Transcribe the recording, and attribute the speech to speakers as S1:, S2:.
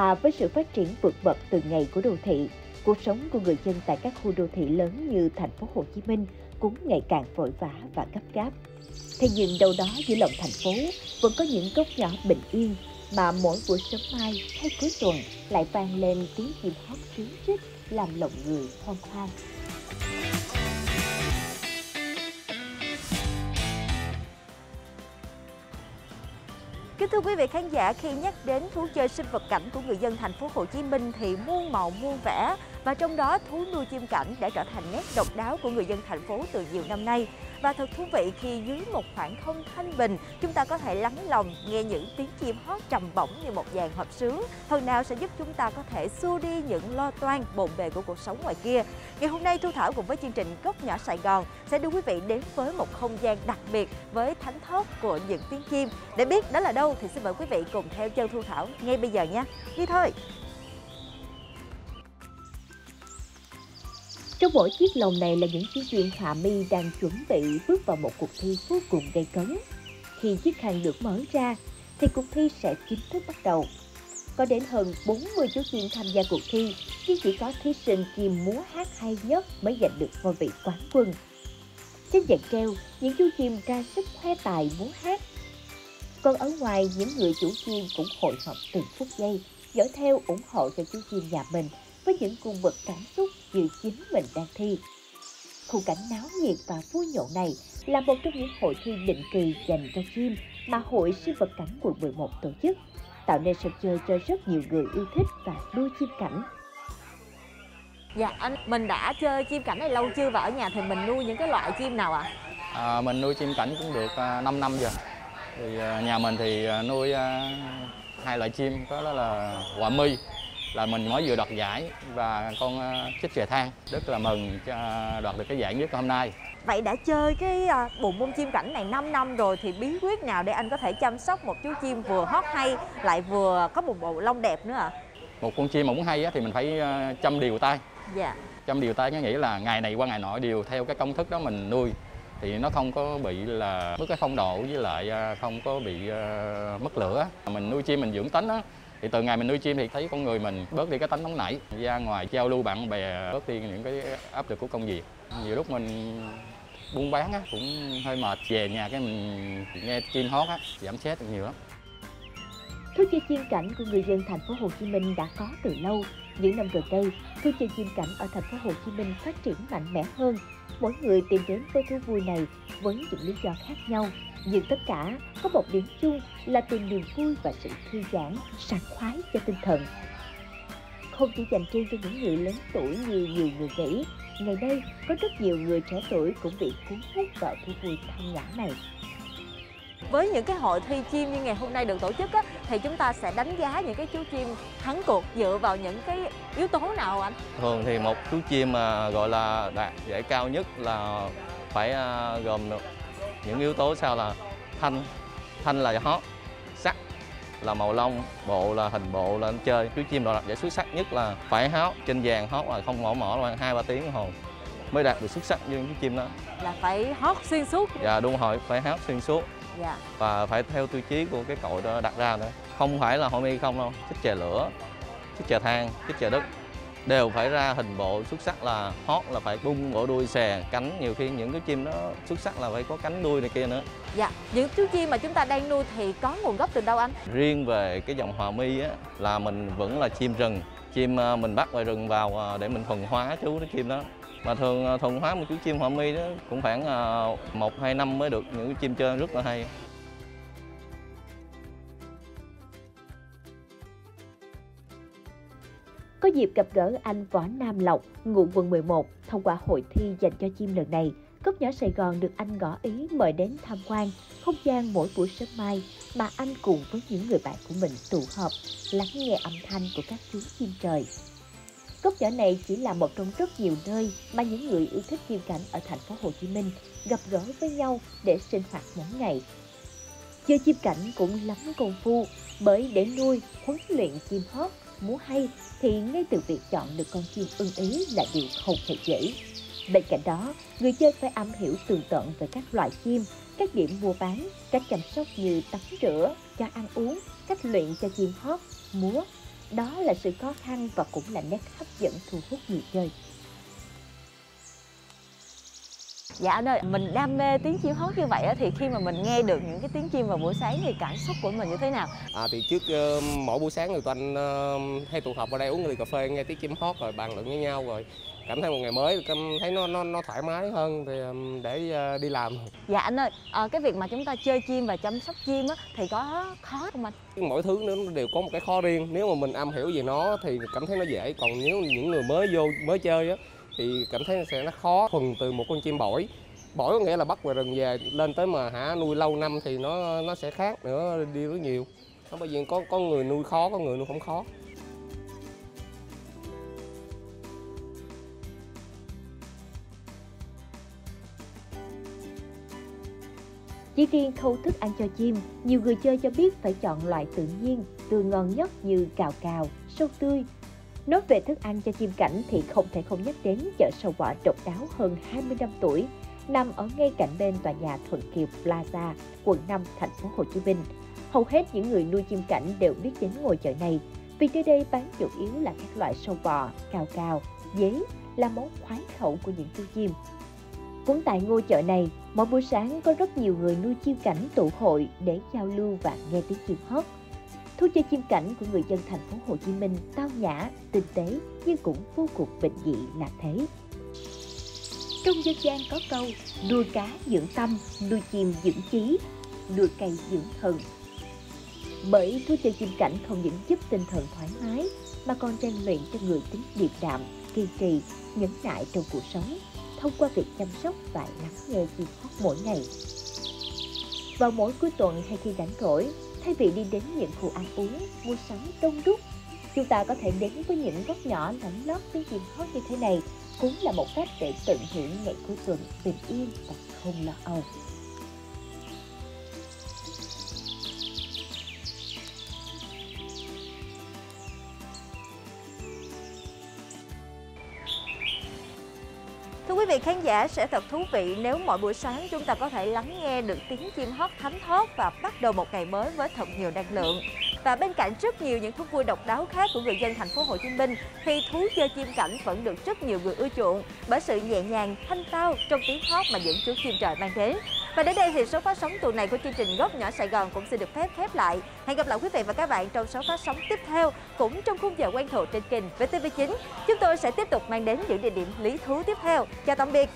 S1: Hòa với sự phát triển vượt bậc từ ngày của đô thị, cuộc sống của người dân tại các khu đô thị lớn như thành phố Hồ Chí Minh cũng ngày càng vội vã và gấp gáp. Thế nhưng đâu đó giữa lòng thành phố vẫn có những góc nhỏ bình yên mà mỗi buổi sớm mai hay cuối tuần lại vang lên tiếng chim hót ríu rít làm lòng người hoang hoang. Kính thưa quý vị khán giả, khi nhắc đến thú chơi sinh vật cảnh của người dân thành phố Hồ Chí Minh thì muôn màu muôn vẻ và trong đó thú nuôi chim cảnh đã trở thành nét độc đáo của người dân thành phố từ nhiều năm nay. Và thật thú vị khi dưới một khoảng không thanh bình, chúng ta có thể lắng lòng nghe những tiếng chim hót trầm bổng như một dàn hợp sướng, phần nào sẽ giúp chúng ta có thể xua đi những lo toan bộn bề của cuộc sống ngoài kia. Ngày hôm nay Thu Thảo cùng với chương trình Góc nhỏ Sài Gòn sẽ đưa quý vị đến với một không gian đặc biệt với thánh thót của những tiếng chim. Để biết đó là đâu thì xin mời quý vị cùng theo chân Thu Thảo ngay bây giờ nhé. Đi thôi! Trong mỗi chiếc lồng này là những chiến viên hạ mi đang chuẩn bị bước vào một cuộc thi vô cùng gây cấn. Khi chiếc khăn được mở ra, thì cuộc thi sẽ chính thức bắt đầu. Có đến hơn 40 chú chim tham gia cuộc thi, nhưng chỉ có thí sinh chim múa hát hay nhất mới giành được ngôi vị quán quân. Trên dàn treo, những chú chim ra sức khoe tài múa hát. Còn ở ngoài, những người chủ chim cũng hội họp từng phút giây, dõi theo ủng hộ cho chú chim nhà mình với những cung bậc cảm xúc như chính mình đang thi. Khung cảnh náo nhiệt và vui nhộn này là một trong những hội thi định kỳ dành cho chim mà Hội Sinh vật cảnh quận 11 tổ chức, tạo nên sân chơi cho rất nhiều người yêu thích và nuôi chim cảnh. Dạ anh, mình đã chơi chim cảnh này lâu chưa và ở nhà thì mình nuôi những cái loại chim nào ạ?
S2: À? À, mình nuôi chim cảnh cũng được uh, à, 5 năm rồi. Thì uh, nhà mình thì uh, nuôi hai loại chim, đó là quả mi là mình mới vừa đoạt giải và con ờ, chích chè than rất là mừng cho đoạt được cái giải nhất hôm nay
S1: Vậy đã chơi cái ờ, bộ môn chim cảnh này 5 năm rồi thì bí quyết nào để anh có thể chăm sóc một chú chim vừa hót hay lại vừa có một bộ lông đẹp nữa ạ? À?
S2: Một con chim mà muốn hay thì mình phải ờ, chăm điều tay.
S1: Dạ.
S2: Chăm điều tay có nghĩa là ngày này qua ngày nọ điều theo cái công thức đó mình nuôi thì nó không có bị là mất cái phong độ với lại không có bị mất lửa. Mình nuôi chim mình dưỡng tính á thì từ ngày mình nuôi chim thì thấy con người mình bớt đi cái tánh nóng nảy ra ngoài giao lưu bạn bè bớt đi những cái áp lực của công việc nhiều lúc mình buôn bán á, cũng hơi mệt về nhà cái mình nghe chim hót á, giảm stress được nhiều lắm
S1: Thú chơi chim cảnh của người dân thành phố Hồ Chí Minh đã có từ lâu. Những năm gần đây, thú chơi chim cảnh ở thành phố Hồ Chí Minh phát triển mạnh mẽ hơn. Mỗi người tìm đến với thú vui này với những lý do khác nhau nhưng tất cả có một điểm chung là tìm niềm vui và sự thư giãn, sảng khoái cho tinh thần. Không chỉ dành riêng cho những người lớn tuổi như nhiều người nghĩ, ngày nay có rất nhiều người trẻ tuổi cũng bị cuốn hút vào thú vui thanh nhã này. Với những cái hội thi chim như ngày hôm nay được tổ chức á, thì chúng ta sẽ đánh giá những cái chú chim thắng cuộc dựa vào những cái yếu tố nào anh?
S3: Thường thì một chú chim mà gọi là đạt giải cao nhất là phải à, gồm những yếu tố sau là thanh. Thanh là hót sắc là màu lông bộ là hình bộ là anh chơi. Chú chim đoạt giải xuất sắc nhất là phải hót trên vàng hót là không mỏ mỏ là hai ba tiếng đồng hồ mới đạt được xuất sắc như chú chim đó.
S1: Là phải hót xuyên suốt.
S3: Dạ đúng rồi phải hót xuyên suốt.
S1: Dạ.
S3: và phải theo tiêu chí của cái cội đó đặt ra nữa. Không phải là hội mi không đâu chích chè lửa chích chè than chích chè đất đều phải ra hình bộ xuất sắc là hót là phải bung bộ đuôi xè cánh nhiều khi những cái chim nó xuất sắc là phải có cánh đuôi này kia nữa.
S1: Dạ những chú chim mà chúng ta đang nuôi thì có nguồn gốc từ đâu anh?
S3: Riêng về cái dòng hòa mi á là mình vẫn là chim rừng. Chim à, mình bắt ngoài rừng vào à, để mình thuần hóa chú cái chim đó. Mà thường à, thuần hóa một chú chim hòa mi đó cũng khoảng một hai năm mới được những cái chim chơi rất là hay
S1: Có dịp gặp gỡ anh Võ Nam Lộc, ngụ quận 11 thông qua hội thi dành cho chim lần này. Cốc nhỏ Sài Gòn được anh ngỏ ý mời đến tham quan không gian mỗi buổi sớm mai mà anh cùng với những người bạn của mình tụ họp, lắng nghe âm thanh của các chú chim trời. Cốc nhỏ này chỉ là một trong rất nhiều nơi mà những người yêu thích chim cảnh ở thành phố Hồ Chí Minh gặp gỡ với nhau để sinh hoạt mỗi ngày. Chơi chim cảnh cũng lắm công phu bởi để nuôi, huấn luyện chim hót múa hay thì ngay từ việc chọn được con chim ưng ý là điều không hề dễ. Bên cạnh đó, người chơi phải am hiểu tường tận về các loại chim, các điểm mua bán, cách chăm sóc như tắm rửa, cho ăn uống, cách luyện cho chim hót, múa. đó là sự khó khăn và cũng là nét hấp dẫn thu hút người chơi.
S4: Dạ anh ơi, mình đam mê tiếng chim hót như vậy thì khi mà mình nghe được những cái tiếng chim vào buổi sáng thì cảm xúc của mình như thế nào?
S5: À, thì trước uh, mỗi buổi sáng người anh uh, hay tụ họp ở đây uống ly cà phê nghe tiếng chim hót rồi bàn luận với nhau rồi cảm thấy một ngày mới cảm thấy nó nó nó thoải mái hơn thì um, để uh, đi làm.
S4: Dạ anh ơi, à, cái việc mà chúng ta chơi chim và chăm sóc chim á thì có khó không anh?
S5: Mỗi thứ nó đều có một cái khó riêng. Nếu mà mình am hiểu về nó thì cảm thấy nó dễ. Còn nếu những người mới vô mới chơi á thì cảm thấy sẽ nó khó thuần từ một con chim bổi. Bổi có nghĩa là bắt về rừng về lên tới mà hả nuôi lâu năm thì nó nó sẽ khác nữa đi rất nhiều. Nó bởi vì có có người nuôi khó có người nuôi không khó.
S1: Chỉ riêng khâu thức ăn cho chim, nhiều người chơi cho biết phải chọn loại tự nhiên, từ ngon nhất như cào cào, sâu tươi, Nói về thức ăn cho chim cảnh thì không thể không nhắc đến chợ sầu bọ độc đáo hơn 20 năm tuổi, nằm ở ngay cạnh bên tòa nhà Thuận Kiều Plaza, quận 5, thành phố Hồ Chí Minh. Hầu hết những người nuôi chim cảnh đều biết đến ngôi chợ này, vì nơi đây bán chủ yếu là các loại sâu bò, cào cào, dế là món khoái khẩu của những chú chim. Cũng tại ngôi chợ này, mỗi buổi sáng có rất nhiều người nuôi chim cảnh tụ hội để giao lưu và nghe tiếng chim hót. Thú chơi chim cảnh của người dân thành phố Hồ Chí Minh tao nhã, tinh tế nhưng cũng vô cùng bình dị là thế. Trong dân gian có câu nuôi cá dưỡng tâm, nuôi chim dưỡng trí, nuôi cây dưỡng thần. Bởi thú chơi chim cảnh không những giúp tinh thần thoải mái mà còn rèn luyện cho người tính điềm đạm, kiên trì, nhẫn nại trong cuộc sống thông qua việc chăm sóc và lắng nghe chim hót mỗi ngày. Vào mỗi cuối tuần hay khi rảnh rỗi, Thay vì đi đến những khu ăn uống, mua sắm đông đúc, chúng ta có thể đến với những góc nhỏ lạnh lót tiếng chim hót như thế này cũng là một cách để tận hưởng ngày cuối tuần bình yên và không lo âu.
S4: Thưa quý vị khán giả sẽ thật thú vị nếu mỗi buổi sáng chúng ta có thể lắng nghe được tiếng chim hót thánh thót và bắt đầu một ngày mới với thật nhiều năng lượng. Và bên cạnh rất nhiều những thú vui độc đáo khác của người dân thành phố Hồ Chí Minh thì thú chơi chim cảnh vẫn được rất nhiều người ưa chuộng bởi sự nhẹ nhàng, thanh tao trong tiếng hót mà những chú chim trời mang đến. Và đến đây thì số phát sóng tuần này của chương trình Góc nhỏ Sài Gòn cũng xin được phép khép lại. Hẹn gặp lại quý vị và các bạn trong số phát sóng tiếp theo, cũng trong khung giờ quen thuộc trên kênh VTV9. Chúng tôi sẽ tiếp tục mang đến những địa điểm lý thú tiếp theo. Chào tạm biệt.